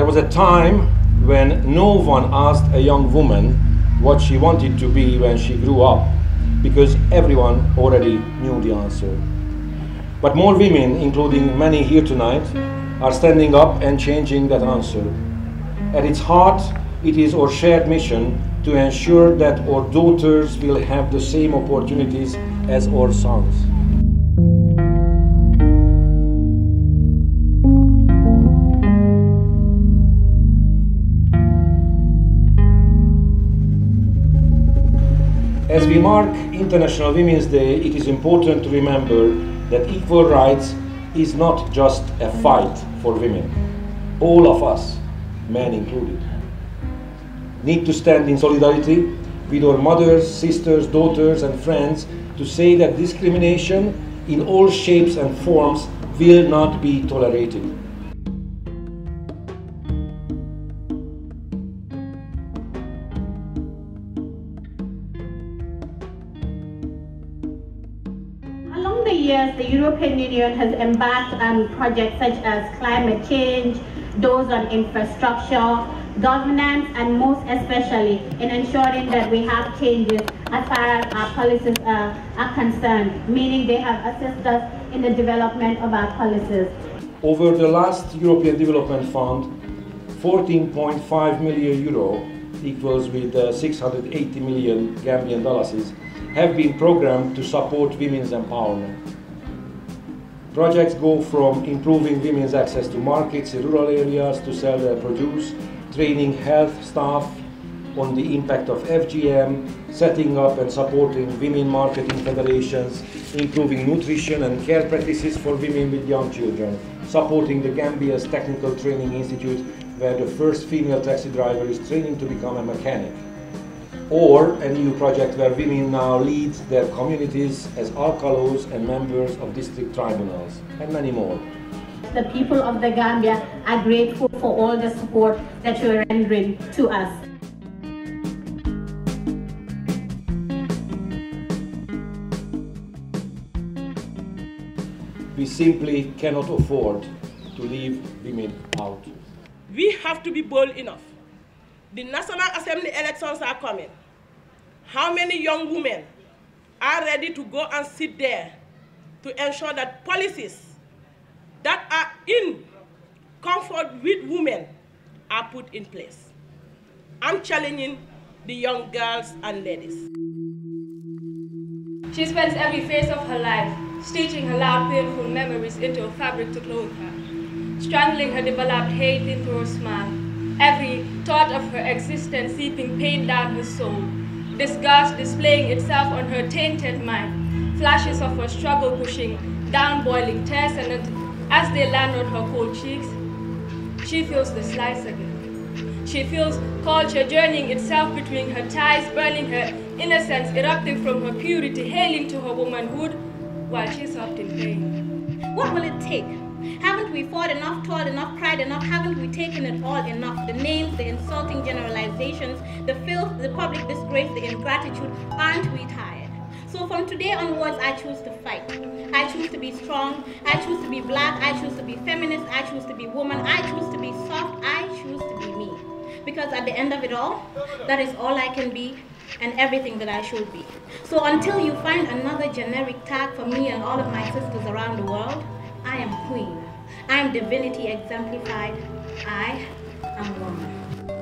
There was a time when no one asked a young woman what she wanted to be when she grew up because everyone already knew the answer. But more women, including many here tonight, are standing up and changing that answer. At its heart, it is our shared mission to ensure that our daughters will have the same opportunities as our sons. As we mark International Women's Day, it is important to remember that equal rights is not just a fight for women. All of us, men included, need to stand in solidarity with our mothers, sisters, daughters, and friends to say that discrimination in all shapes and forms will not be tolerated. The years, the European Union has embarked on projects such as climate change, those on infrastructure, governance, and most especially in ensuring that we have changes as far as our policies uh, are concerned, meaning they have assisted us in the development of our policies. Over the last European Development Fund, 14.5 million euro equals with uh, 680 million Gambian dollars have been programmed to support women's empowerment. Projects go from improving women's access to markets in rural areas to sell their produce, training health staff on the impact of FGM, setting up and supporting women marketing federations, improving nutrition and care practices for women with young children, supporting the Gambia's Technical Training Institute, where the first female taxi driver is training to become a mechanic, or a new project where women now lead their communities as alcalos and members of district tribunals, and many more. The people of the Gambia are grateful for all the support that you are rendering to us. We simply cannot afford to leave women out. We have to be bold enough. The National Assembly elections are coming. How many young women are ready to go and sit there to ensure that policies that are in comfort with women are put in place? I'm challenging the young girls and ladies. She spends every phase of her life stitching her loud, painful memories into a fabric to clothe her, strangling her developed hate into her smile, every thought of her existence seeping pain down her soul, disgust displaying itself on her tainted mind, flashes of her struggle pushing down boiling tears, and as they land on her cold cheeks, she feels the slice again. She feels culture journeying itself between her thighs, burning her innocence erupting from her purity, hailing to her womanhood, while she sobbed in pain. What will it take? Haven't we fought enough, toiled enough, cried enough? Haven't we taken it all enough? The names, the insulting generalizations, the filth, the public disgrace, the ingratitude. Aren't we tired? So from today onwards, I choose to fight. I choose to be strong. I choose to be black. I choose to be feminist. I choose to be woman. I choose to be soft. I choose to be me. Because at the end of it all, that is all I can be and everything that I should be. So until you find another generic tag for me and all of my sisters around the world, I am queen. I am divinity exemplified. I am woman.